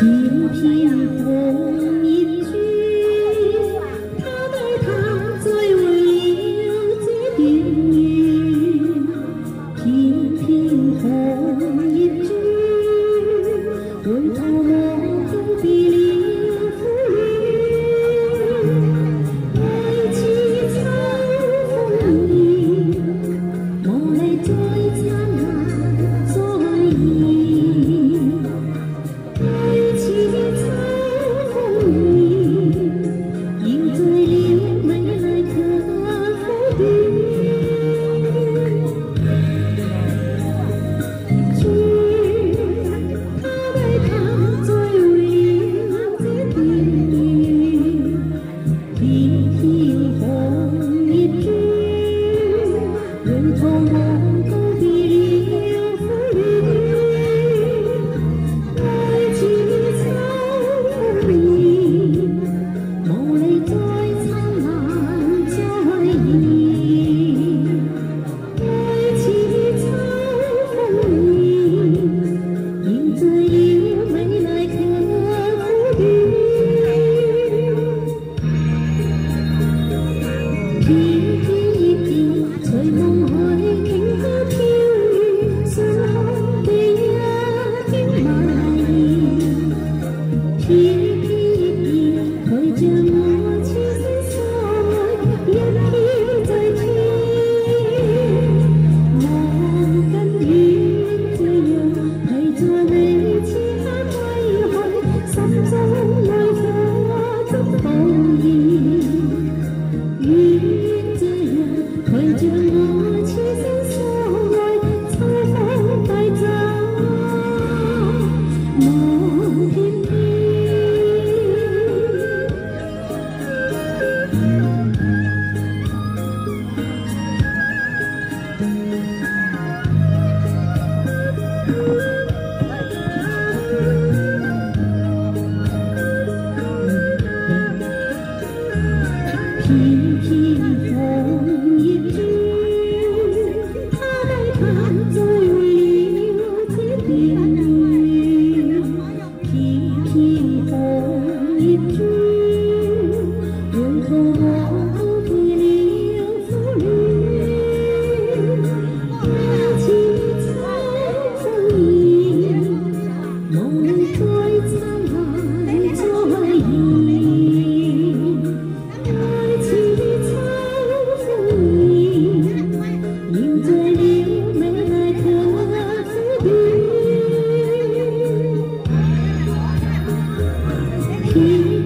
平平安安。be 多謝